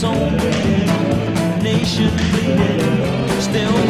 soul bleeding, nation bleeding, still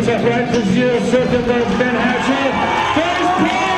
Comes up right for zero, circled by Ben Hatcher. First!